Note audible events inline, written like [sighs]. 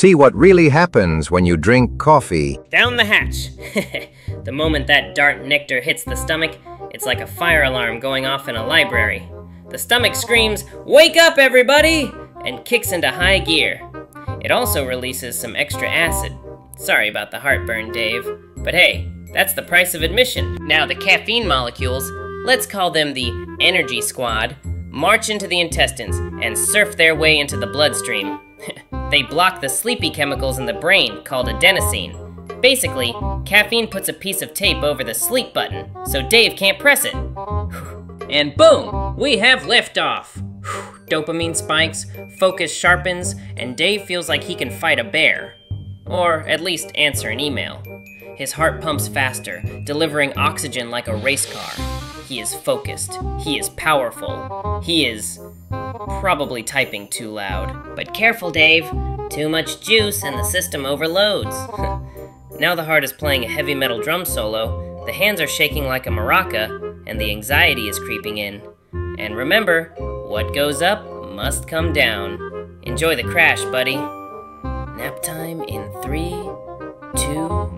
See what really happens when you drink coffee. Down the hatch. [laughs] the moment that dart nectar hits the stomach, it's like a fire alarm going off in a library. The stomach screams, Wake up, everybody! and kicks into high gear. It also releases some extra acid. Sorry about the heartburn, Dave. But hey, that's the price of admission. Now, the caffeine molecules, let's call them the energy squad, march into the intestines and surf their way into the bloodstream. They block the sleepy chemicals in the brain called adenosine. Basically, caffeine puts a piece of tape over the sleep button, so Dave can't press it. [sighs] And boom, we have liftoff. [sighs] Dopamine spikes, focus sharpens, and Dave feels like he can fight a bear. Or at least answer an email. His heart pumps faster, delivering oxygen like a race car. He is focused. He is powerful. He is probably typing too loud. But careful, Dave. Too much juice and the system overloads. [laughs] now the heart is playing a heavy metal drum solo, the hands are shaking like a maraca, and the anxiety is creeping in. And remember, what goes up must come down. Enjoy the crash, buddy. Nap time in three, two,